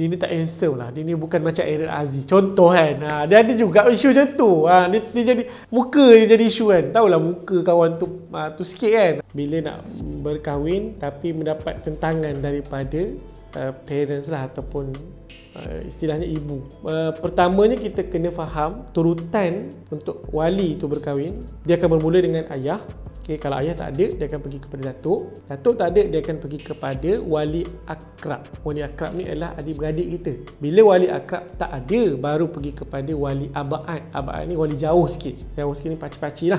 dia ni tak handsome lah dia ni bukan macam Aaron Aziz contoh kan ha, dia ada juga isu macam tu ha, dia, dia jadi muka dia jadi isu kan tahulah muka kawan tu ha, tu sikit kan bila nak berkahwin tapi mendapat tentangan daripada uh, parents lah ataupun uh, istilahnya ibu. Uh, pertamanya kita kena faham turutan untuk wali itu berkahwin. Dia akan bermula dengan ayah. Okay, kalau ayah tak ada, dia akan pergi kepada datuk. Datuk tak ada, dia akan pergi kepada wali akrab. Wali akrab ni adalah adik-beradik kita. Bila wali akrab tak ada, baru pergi kepada wali abaat. Abaat ni wali jauh sikit. Jauh sikit ni paci-paci lah.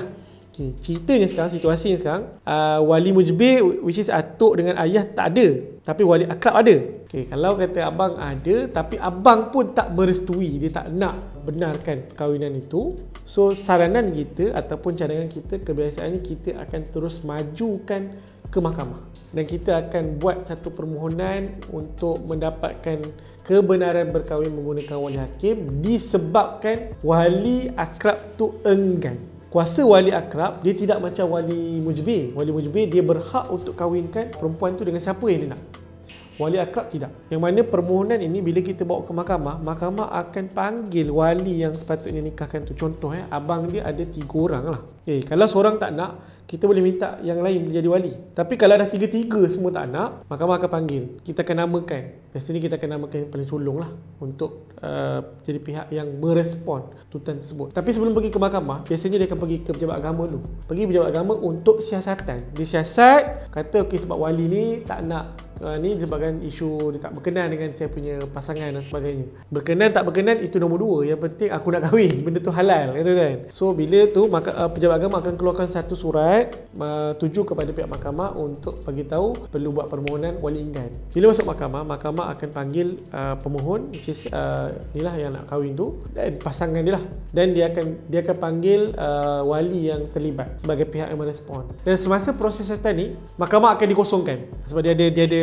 Okay, ceritanya sekarang, situasi sekarang, uh, wali mujbir which is atuk dengan ayah tak ada. Tapi wali akrab ada. Okay, kalau kata abang ada, tapi abang pun tak berestui, dia tak nak benarkan perkahwinan itu. So, saranan kita ataupun cadangan kita, kebiasaannya kita akan terus majukan ke mahkamah. Dan kita akan buat satu permohonan untuk mendapatkan kebenaran berkahwin menggunakan wali hakim disebabkan wali akrab tu enggan kuasa wali akrab dia tidak macam wali mujbir. Wali mujbir dia berhak untuk kahwinkan perempuan tu dengan siapa yang dia nak wali akrab tidak yang mana permohonan ini bila kita bawa ke mahkamah mahkamah akan panggil wali yang sepatutnya nikahkan tu contoh eh abang dia ada tiga orang lah eh, kalau seorang tak nak kita boleh minta yang lain menjadi wali. Tapi kalau dah tiga-tiga semua tak nak, mahkamah akan panggil. Kita akan namakan. Biasanya kita akan namakan yang paling sulung lah untuk uh, jadi pihak yang merespon tuntutan tersebut. Tapi sebelum pergi ke mahkamah, biasanya dia akan pergi ke pejabat agama dulu. Pergi pejabat agama untuk siasatan. Dia siasat, kata okey sebab wali ni tak nak uh, ni disebabkan isu dia tak berkenan dengan saya punya pasangan dan sebagainya. Berkenan tak berkenan itu nombor dua. Yang penting aku nak kahwin. Benda tu halal kata kan. So bila tu maka uh, pejabat agama akan keluarkan satu surat uh, tuju kepada pihak mahkamah untuk bagi tahu perlu buat permohonan wali inggan. Bila masuk mahkamah, mahkamah akan panggil uh, pemohon which is uh, inilah yang nak kahwin tu dan pasangan dia lah. Dan dia akan dia akan panggil uh, wali yang terlibat sebagai pihak yang merespon. Dan semasa proses siasatan ni, mahkamah akan dikosongkan sebab dia ada dia ada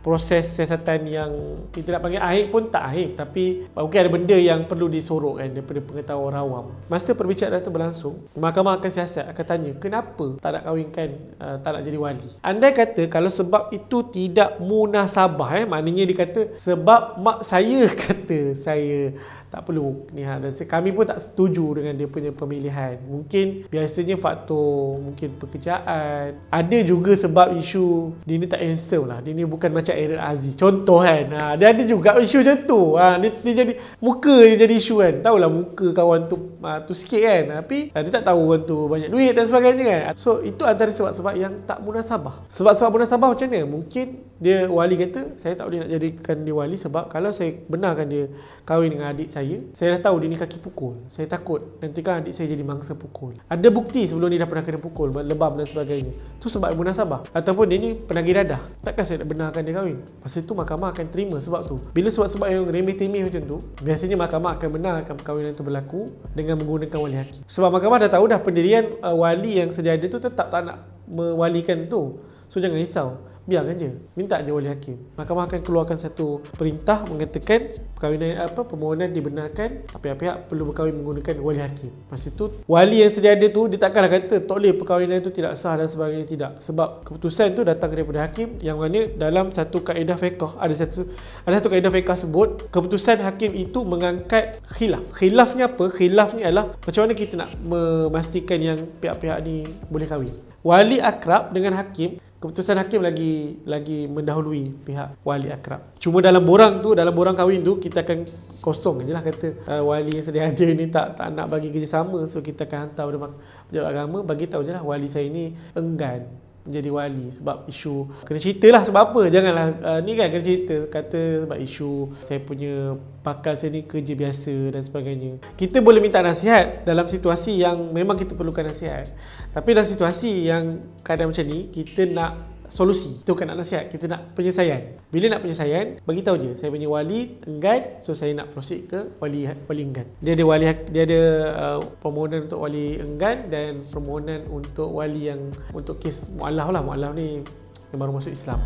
proses siasatan yang kita nak panggil akhir pun tak akhir tapi mungkin ada benda yang perlu disorok kan daripada pengetahuan orang awam masa perbicaraan itu berlangsung mahkamah akan siasat akan tanya kenapa tak nak kahwinkan uh, tak nak jadi wali? Andai kata kalau sebab itu tidak munasabah eh maknanya dia kata sebab mak saya kata saya. Tak perlu ni ha dan kami pun tak setuju dengan dia punya pemilihan. Mungkin biasanya faktor mungkin pekerjaan. Ada juga sebab isu dia ni tak handsome lah. Dia ni bukan macam Aaron Aziz. Contoh kan ha, dia ada juga isu macam tu. Ha, dia, dia jadi muka dia jadi isu kan. Tahulah muka kawan tu ha, tu sikit kan. Tapi ha, dia tak tahu orang tu banyak duit dan sebagainya kan. So itu antara sebab-sebab yang tak munasabah. Sebab-sebab munasabah macam mana? Mungkin dia wali kata saya tak boleh nak jadikan dia wali sebab kalau saya benarkan dia kahwin dengan adik saya saya dah tahu dia ni kaki pukul. Saya takut nanti kan adik saya jadi mangsa pukul. Ada bukti sebelum ni dah pernah kena pukul Lebam dan sebagainya. Tu sebab ibu nasabah Ataupun dia ni penagih dadah. Takkan saya nak benarkan dia kahwin. Masa tu mahkamah akan terima sebab tu. Bila sebab-sebab yang remeh-temeh macam tu Biasanya mahkamah akan benarkan perkahwinan tu berlaku Dengan menggunakan wali hakim. Sebab mahkamah dah tahu dah pendirian uh, wali yang sedia ada tu Tetap tak nak mewalikan tu. So jangan risau biarkan je. Minta je wali hakim. Mahkamah akan keluarkan satu perintah mengatakan perkahwinan apa permohonan dibenarkan pihak-pihak perlu berkahwin menggunakan wali hakim. Masa tu wali yang sedia ada tu dia takkanlah kata tak boleh perkahwinan itu tidak sah dan sebagainya. Tidak. Sebab keputusan tu datang daripada hakim yang mana dalam satu kaedah fiqh ada satu ada satu kaedah fiqh sebut keputusan hakim itu mengangkat khilaf. Khilafnya apa? Khilafnya adalah macam mana kita nak memastikan yang pihak-pihak ni boleh kahwin. Wali akrab dengan hakim keputusan hakim lagi lagi mendahului pihak wali akrab. Cuma dalam borang tu, dalam borang kahwin tu kita akan kosong je lah kata uh, wali yang sedia ada ni tak tak nak bagi kerjasama so kita akan hantar pada pejabat agama bagi tahu je lah wali saya ni enggan menjadi wali sebab isu kena cerita lah sebab apa janganlah uh, ni kan kena cerita kata sebab isu saya punya pakar saya ni kerja biasa dan sebagainya. Kita boleh minta nasihat dalam situasi yang memang kita perlukan nasihat. Tapi dalam situasi yang keadaan macam ni kita nak solusi. Itu bukan nak nasihat, kita nak penyelesaian. Bila nak penyelesaian, bagi tahu je saya punya wali enggan, so saya nak proceed ke wali wali enggan. Dia ada wali dia ada uh, permohonan untuk wali enggan dan permohonan untuk wali yang untuk kes mualaf lah. Mualaf ni yang baru masuk Islam.